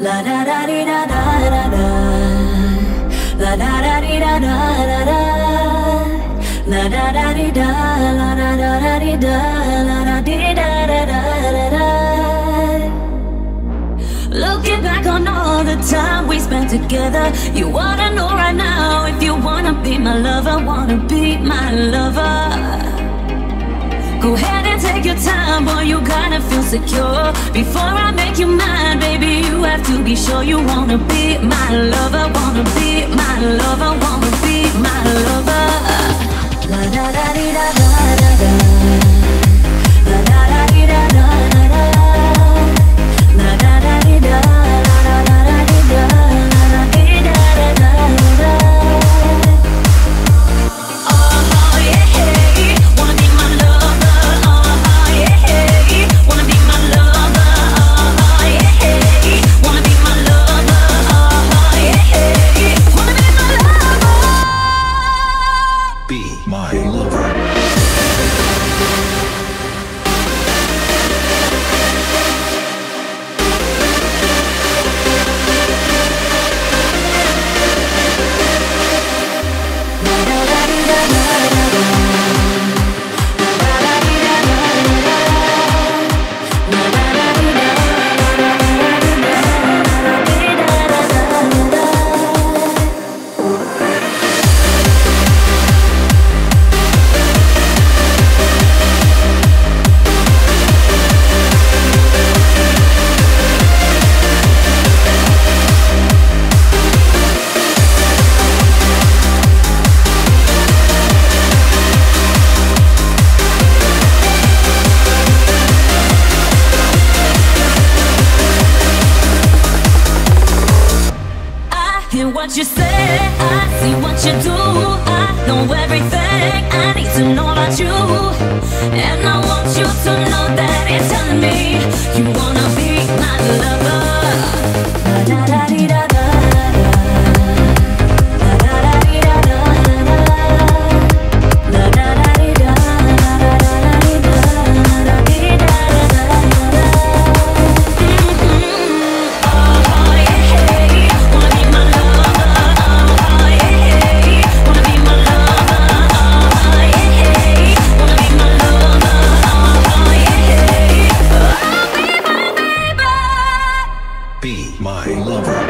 La da da di da da da da. La da da di da da da da. La da da di da. La da da da di da. La da di da da da da da. Looking back on all the time we spent together, you wanna know right now if you wanna be my lover, wanna be my lover. Go ahead your time, boy, you gotta feel secure. Before I make you mine, baby, you have to be sure you wanna be my lover, wanna be what you say, I see what you do. I know everything I need to know about you. And I want you to know that it's telling me you wanna Be my lover.